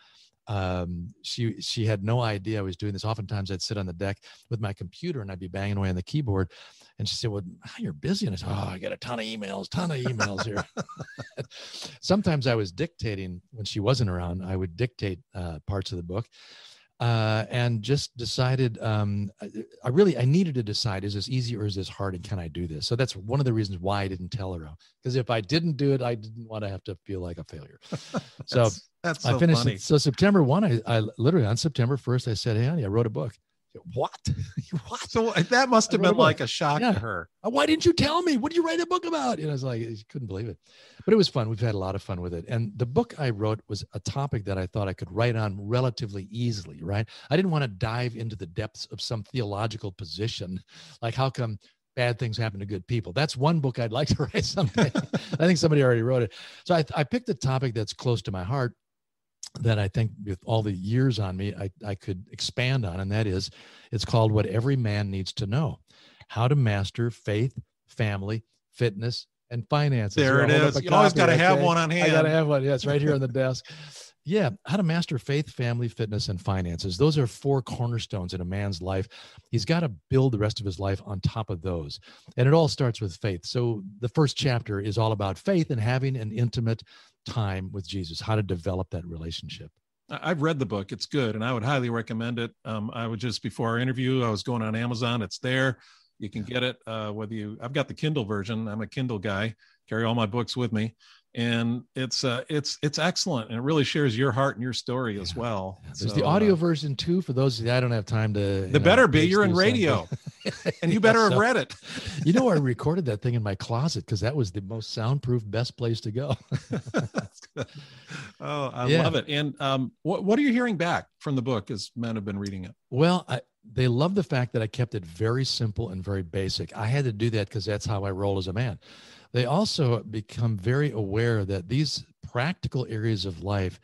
Um, she she had no idea I was doing this. Oftentimes, I'd sit on the deck with my computer and I'd be banging away on the keyboard. And she said, "Well, you're busy." And I said, "Oh, I got a ton of emails, ton of emails here." Sometimes I was dictating when she wasn't around. I would dictate uh, parts of the book, uh, and just decided um, I, really I needed to decide: is this easy or is this hard, and can I do this? So that's one of the reasons why I didn't tell her. Because if I didn't do it, I didn't want to have to feel like a failure. So that's, that's so I finished funny. So September one, I, I literally on September first, I said, "Hey, honey, I wrote a book." What? what? so that must have I wrote a been like a shock Yeah. to her "Uh, Why didn't you tell me? What did you write a book about? And I was like, I couldn't believe it, but it was fun. We've had a lot of fun with it. And the book I wrote was a topic that I thought I could write on relatively easily. Right? I didn't want to dive into the depths of some theological position, like how come bad things happen to good people. That's one book I'd like to write someday. I think somebody already wrote it. So I, I picked a topic that's close to my heart that I think with all the years on me, I, I could expand on. And that is, it's called What Every Man Needs to Know How to Master Faith, Family, Fitness, and Finances. there Here, it is you always got to have one on hand I got to have one. Yeah, it's right here on the desk. Yeah, how to master faith, family, fitness, and finances. Those are four cornerstones in a man's life. He's got to build the rest of his life on top of those. And it all starts with faith. So the first chapter is all about faith and having an intimate time with Jesus, how to develop that relationship. I've read the book. It's good, and I would highly recommend it. Um, I would just before our interview, I was going on Amazon. It's there. You can get it. Uh, whether you, I've got the Kindle version. I'm a Kindle guy. Carry all my books with me, and it's uh, it's it's excellent, and it really shares your heart and your story as Yeah. well. There's So, the audio uh, version too for those that I don't have time to. the know, better be you're in radio. And you Yeah, better have read it. You know, I recorded that thing in my closet because that was the most soundproof, best place to go. oh, I Yeah. love it. And um, what what are you hearing back from the book as men have been reading it? Well, I, they love the fact that I kept it very simple and very basic. I had to do that because that's how I roll as a man. They also become very aware that these practical areas of life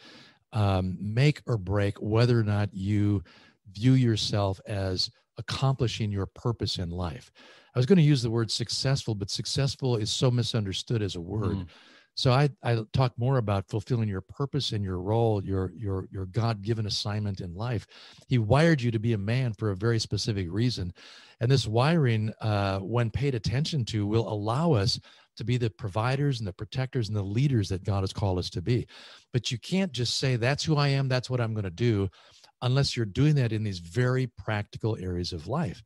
um, make or break whether or not you view yourself as accomplishing your purpose in life. I was going to use the word successful, but successful is so misunderstood as a word. Mm. So I, I talk more about fulfilling your purpose and your role, your your your God-given assignment in life. He wired you to be a man for a very specific reason, and this wiring, uh, when paid attention to, will allow us to be the providers and the protectors and the leaders that God has called us to be. But you can't just say that's who I am, that's what I'm going to do, unless you're doing that in these very practical areas of life.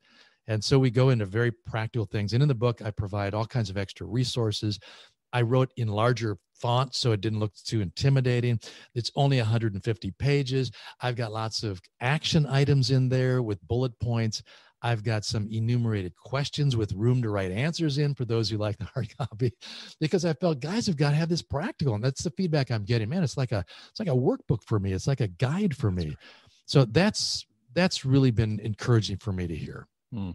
And so we go into very practical things. And in the book, I provide all kinds of extra resources I wrote in larger font so it didn't look too intimidating. It's only 150 pages. I've got lots of action items in there with bullet points. I've got some enumerated questions with room to write answers in for those who like the hard copy, because I felt guys have got to have this practical, and that's the feedback I'm getting. Man, it's like a it's like a workbook for me. It's like a guide for me. So that's that's really been encouraging for me to hear. Hmm.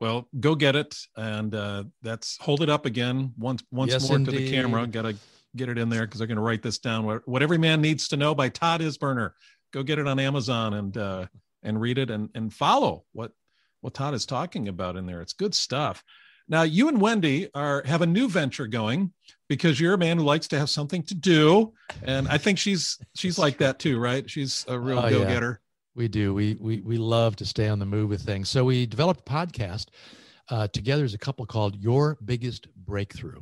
Well, go get it, and uh, that's hold it up again once once yes, more indeed. to the camera. Got to get it in there because I'm going to write this down. What, what every man needs to know by Todd Isberner. Go get it on Amazon and uh, and read it and and follow what what Todd is talking about in there. It's good stuff. Now, you and Wendie are have a new venture going because you're a man who likes to have something to do, and I think she's she's like that too, right? She's a real oh, go getter. Yeah. We do. We, we, we love to stay on the move with things. So we developed a podcast uh, together as a couple called Your Biggest Breakthrough.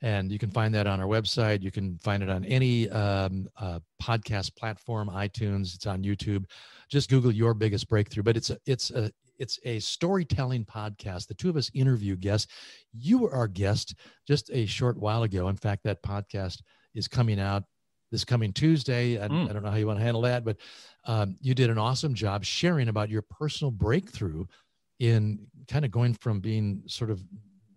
And you can find that on our website. You can find it on any um, uh, podcast platform, iTunes. It's on YouTube. Just Google Your Biggest Breakthrough. But it's a, it's a, it's a storytelling podcast. The two of us interview guests. You were our guest just a short while ago. In fact, that podcast is coming out this coming Tuesday. I, mm. I, don't know how you want to handle that, but um, you did an awesome job sharing about your personal breakthrough in kind of going from being sort of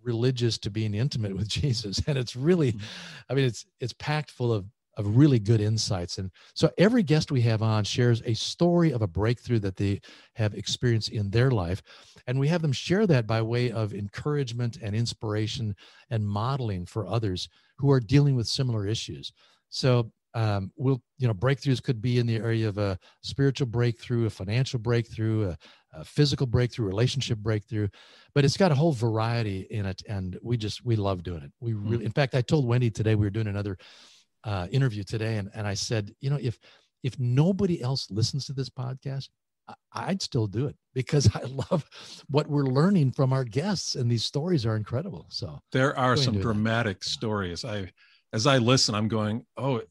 religious to being intimate with Jesus. And it's really, mm. I mean, it's it's packed full of of really good insights. And so every guest we have on shares a story of a breakthrough that they have experienced in their life. And we have them share that by way of encouragement and inspiration and modeling for others who are dealing with similar issues. So um, will you know breakthroughs could be in the area of a spiritual breakthrough a financial breakthrough a, a, physical breakthrough relationship breakthrough but it's got a whole variety in it and we just we love doing it we hmm. really in fact i told wendie today we were doing another uh, interview today and, and i said you know if if nobody else listens to this podcast I'd still do it because I love what we're learning from our guests, and these stories are incredible. So there are some dramatic that. stories. I, as I listen, I'm going, "Oh,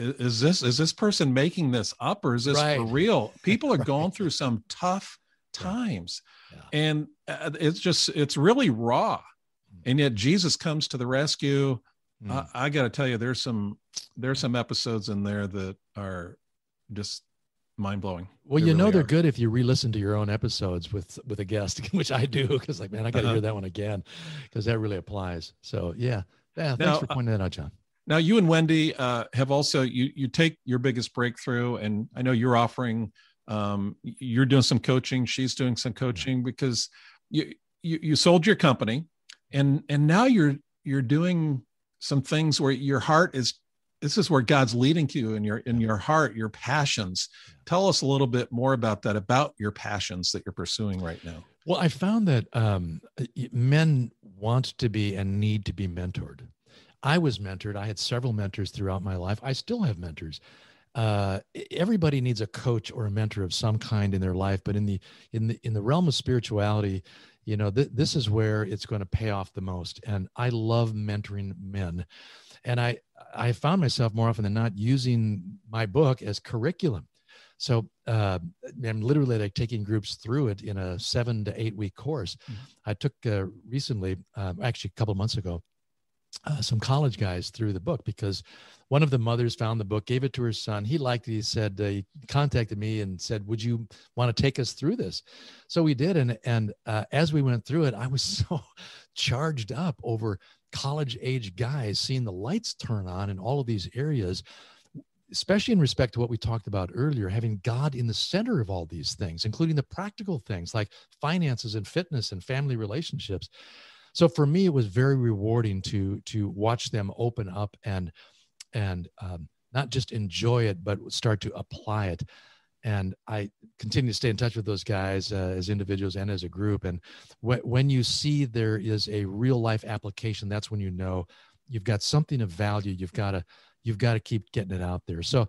is this is this person making this up or is this right. for real people are right. going through some tough times yeah. and uh, it's just it's really raw mm. and yet jesus comes to the rescue mm. i, I got to tell you there's some there's some episodes in there that are just mind-blowing well they you really know they're are. good if you re-listen to your own episodes with with a guest which i do because like man i got to uh-huh. hear that one again because that really applies so yeah yeah thanks now, for uh, pointing that out jon now, you and Wendie uh, have also you you take your biggest breakthrough, and I know you're offering um, you're doing some coaching. She's doing some coaching because you, you you sold your company, and and now you're you're doing some things where your heart is this is where God's leading to you in your in your heart, your passions. Tell us a little bit more about that, about your passions that you're pursuing right now. Well, I found that um, men want to be and need to be mentored. I was mentored. I had several mentors throughout my life. I still have mentors. Uh, everybody needs a coach or a mentor of some kind in their life, but in the in the in the realm of spirituality, you know, th- this is where it's going to pay off the most. And I love mentoring men, and I I found myself more often than not using my book as curriculum. So uh, I'm literally like taking groups through it in a seven to eight week course. Mm-hmm. I took uh, recently, uh, actually a couple months ago, uh, some college guys through the book because one of the mothers found the book, gave it to her son. He liked it. He said, uh, he contacted me and said, Would you want to take us through this? So we did. And, and uh, as we went through it, I was so charged up over college age guys seeing the lights turn on in all of these areas especially in respect to what we talked about earlier, having God in the center of all these things, including the practical things like finances and fitness and family relationships so for me it was very rewarding to to watch them open up and and um, not just enjoy it but start to apply it. And i continue to stay in touch with those guys uh, as individuals and as a group. And wh- when you see there is a real life application that's when you know you've got something of value. You've got to you've got to keep getting it out there. So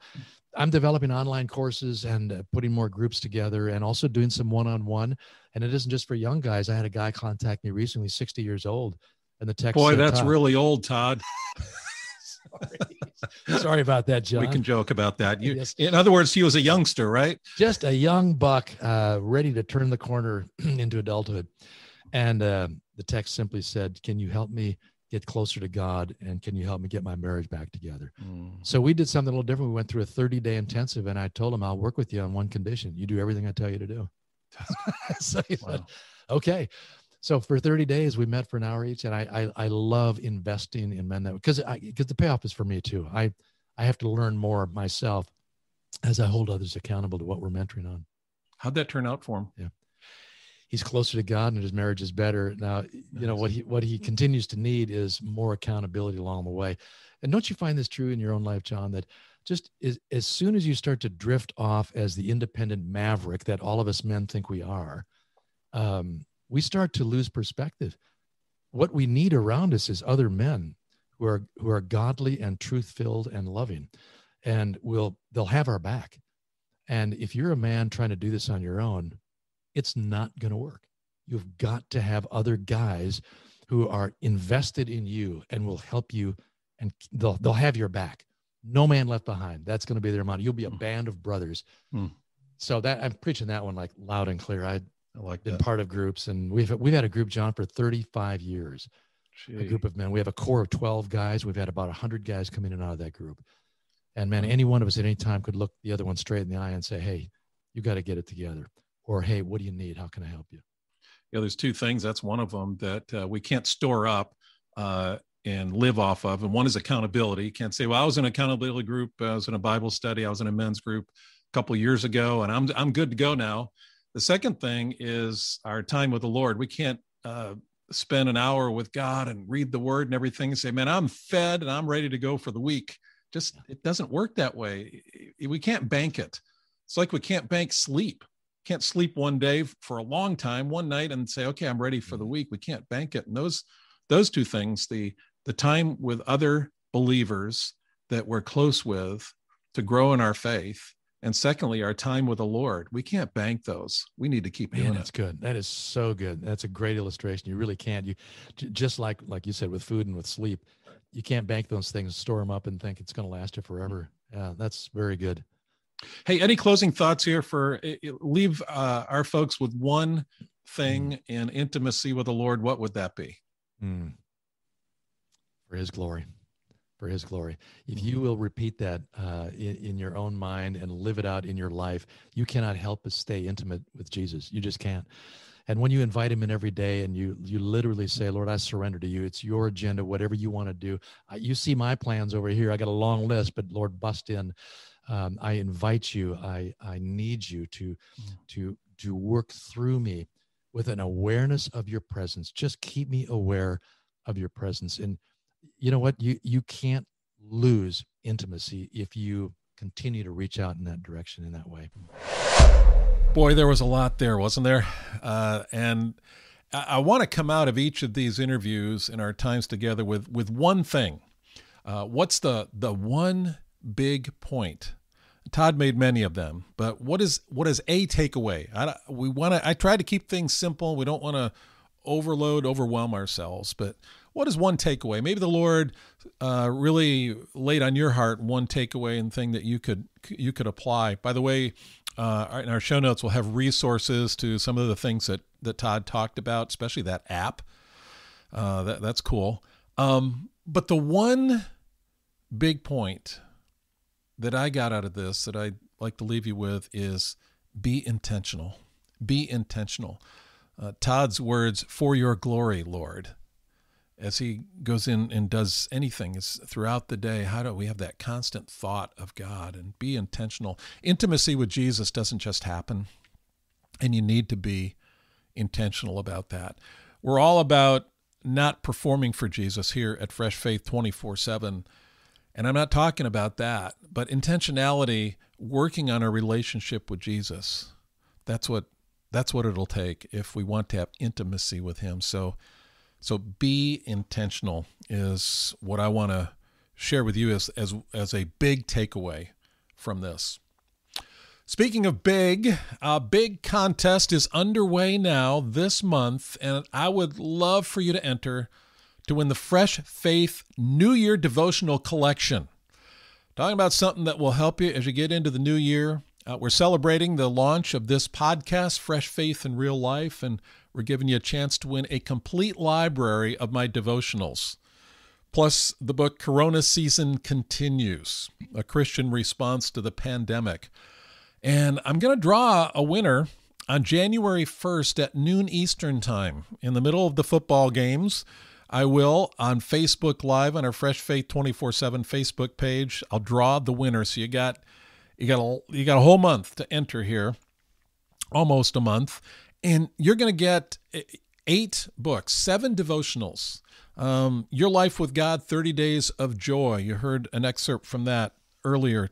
i'm developing online courses and uh, putting more groups together and also doing some one-on-one. And it isn't just for young guys. I had a guy contact me recently 60 years old and the text boy said, that's really old todd. Sorry. sorry about that jon. We can joke about that. You, Yes. in other words he was a youngster right? Just a young buck uh, ready to turn the corner into adulthood. And uh, the text simply said can you help me get closer to god and can you help me get my marriage back together? Mm-hmm. So we did something a little different. We went through a 30 day intensive and i told him i'll work with you on one condition. You do everything i tell you to do. So he said okay. So for 30 days we met for an hour each and i i, I love investing in men that because I because the payoff is for me too. I i have to learn more myself as i hold others accountable to what we're mentoring on. How'd that turn out for him he's closer to God and his marriage is better. Now, you know what he what he continues to need is more accountability along the way. And don't you find this true in your own life, Jon? That just as, as soon as you start to drift off as the independent maverick that all of us men think we are, um, we start to lose perspective. What we need around us is other men who are who are godly and truth filled and loving, and will they'll have our back. And if you're a man trying to do this on your own, it's not going to work. You've got to have other guys who are invested in you and will help you and they'll, they'll have your back. No man left behind. That's going to be their motto. You'll be a Hmm. band of brothers. Hmm. So that I'm preaching that one like loud and clear. I've i like been that part of groups and we've, we've had a group, Jon, for 35 years, a group of men. We have a core of 12 guys. We've had about 100 guys come in and out of that group. And man, Hmm. any one of us at any time could look the other one straight in the eye and say, Hey, you got to get it together. Or, Hey, what do you need? How can I help you? yeah there's two things. That's one of them that uh, we can't store up uh, and live off of. And one is accountability. You can't say well i was in an accountability group i was in a bible study i was in a men's group a couple years ago and i'm i'm good to go now. The second thing is our time with the lord. We can't uh, spend an hour with god and read the word and everything and say man i'm fed and i'm ready to go for the week. Just it doesn't work that way. We can't bank it. It's like we can't bank sleep can't sleep one day for a long time one night and say okay i'm ready for the mm-hmm. week we can't bank it and those those two things the the time with other believers that we're close with to grow in our faith and secondly our time with the lord we can't bank those we need to keep Man, doing that's it good. That is so good. That's a great illustration. You really can't. You just like like you said with food and with sleep, you can't bank those things, store them up, and think it's going to last you forever. Mm-hmm. Yeah, that's very good. Hey any closing thoughts here for leave uh, our folks with one thing in intimacy with the lord what would that be Mm. For His glory, for His glory. If you will repeat that uh, in, in your own mind and live it out in your life, you cannot help but stay intimate with Jesus. You just can't. And when you invite Him in every day, and you you literally say, "Lord, I surrender to you. It's your agenda. Whatever you want to do. I, you see my plans over here. I got a long list, but Lord, bust in. Um, I invite you. I I need you to Mm. to to work through me with an awareness of your presence. Just keep me aware of your presence. And you know what? You you can't lose intimacy if you continue to reach out in that direction in that way. Boy, there was a lot there, wasn't there? Uh, and I, I want to come out of each of these interviews in our times together with with one thing. Uh, what's the the one big point? Todd made many of them, but what is what is a takeaway? I, we want to. I try to keep things simple. We don't want to overload, overwhelm ourselves. But what is one takeaway? Maybe the Lord uh, really laid on your heart one takeaway and thing that you could you could apply. By the way, uh, in our show notes, we'll have resources to some of the things that that Todd talked about, especially that app. Uh, that that's cool. Um, but the one big point that I got out of this that I'd like to leave you with is be intentional. Be intentional. Uh, Todd's words, for your glory, Lord, as he goes in and does anything is throughout the day, how do we have that constant thought of God and be intentional? Intimacy with Jesus doesn't just happen, and you need to be intentional about that. We're all about not performing for Jesus here at Fresh Faith 24 7. And I'm not talking about that, but intentionality, working on a relationship with Jesus. That's what that's what it'll take if we want to have intimacy with him. So So be intentional is what I want to share with you as, as, as a big takeaway from this. Speaking of big, a big contest is underway now this month, and I would love for you to enter to win the Fresh Faith New Year Devotional Collection. Talking about something that will help you as you get into the new year. Uh, we're celebrating the launch of this podcast, Fresh Faith in Real Life, and we're giving you a chance to win a complete library of my devotionals. Plus, the book Corona Season Continues A Christian Response to the Pandemic. And I'm going to draw a winner on January 1st at noon Eastern Time in the middle of the football games. I will on Facebook Live on our Fresh Faith 24/7 Facebook page. I'll draw the winner. So you got you got a you got a whole month to enter here. Almost a month. And you're going to get eight books, seven devotionals. Um, Your Life with God, 30 Days of Joy. You heard an excerpt from that earlier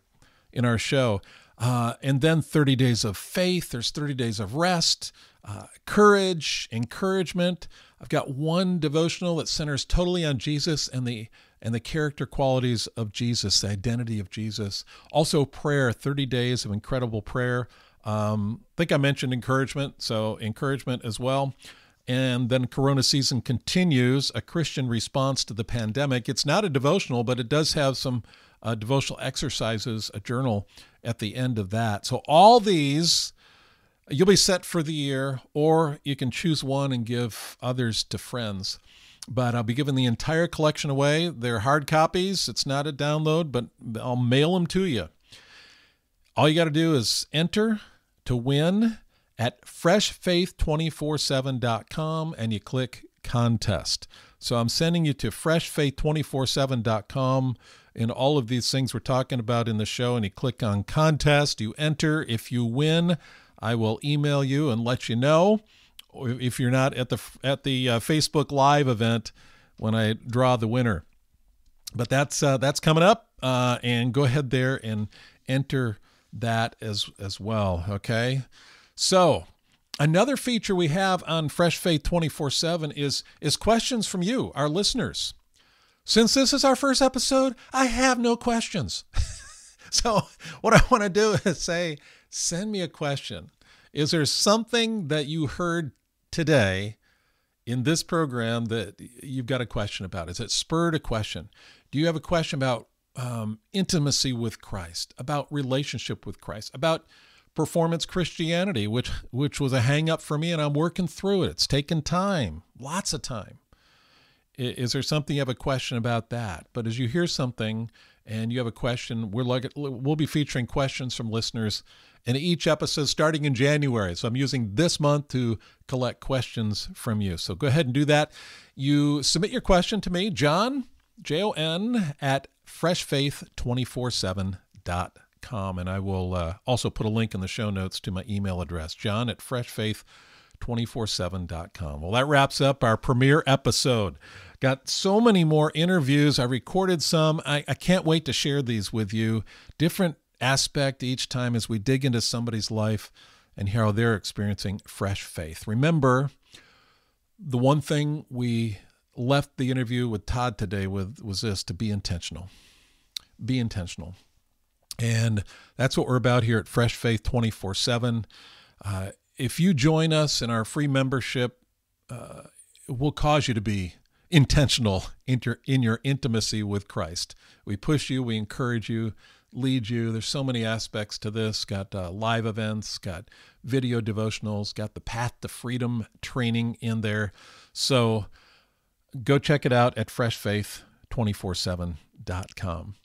in our show. Uh, and then 30 Days of Faith. There's 30 Days of Rest, uh, Courage, Encouragement. I've got one devotional that centers totally on Jesus and the and the character qualities of Jesus, the identity of Jesus. Also, prayer, 30 days of incredible prayer. Um, I think I mentioned encouragement, so encouragement as well. And then Corona season continues, a Christian response to the pandemic. It's not a devotional, but it does have some uh, devotional exercises, a journal at the end of that. So all these, you'll be set for the year, or you can choose one and give others to friends. But I'll be giving the entire collection away. They're hard copies. It's not a download, but I'll mail them to you. All you got to do is enter to win at freshfaith247.com and you click contest. So I'm sending you to freshfaith247.com and all of these things we're talking about in the show and you click on contest, you enter. If you win, I will email you and let you know. If you're not at the at the uh, Facebook Live event when I draw the winner, but that's uh, that's coming up, uh, and go ahead there and enter that as as well. Okay, so another feature we have on Fresh Faith 24/7 is is questions from you, our listeners. Since this is our first episode, I have no questions. so what I want to do is say, send me a question. Is there something that you heard today in this program that you've got a question about? Is it spurred a question? Do you have a question about um, intimacy with Christ, about relationship with Christ, about performance Christianity, which which was a hang up for me, and I'm working through it. It's taken time, lots of time. Is there something you have a question about that? But as you hear something and you have a question, we're like we'll be featuring questions from listeners in each episode starting in January. So I'm using this month to collect questions from you. So go ahead and do that. You submit your question to me, Jon, J O N, at freshfaith247.com. And I will uh, also put a link in the show notes to my email address, jon at freshfaith247.com. Well, that wraps up our premiere episode. Got so many more interviews. I recorded some. I, I can't wait to share these with you. Different aspect each time as we dig into somebody's life and hear how they're experiencing fresh faith. Remember, the one thing we left the interview with Todd today with was this to be intentional. Be intentional. And that's what we're about here at Fresh Faith 24 uh, 7. If you join us in our free membership, uh, it will cause you to be intentional in your, in your intimacy with Christ. We push you, we encourage you, lead you. There's so many aspects to this. Got uh, live events, got video devotionals, got the Path to Freedom training in there. So go check it out at freshfaith247.com.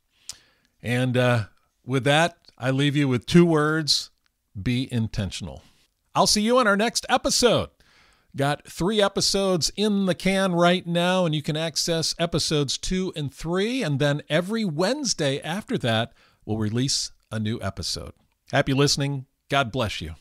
And uh, with that, I leave you with two words be intentional. I'll see you in our next episode. Got three episodes in the can right now, and you can access episodes two and three. And then every Wednesday after that, we'll release a new episode. Happy listening. God bless you.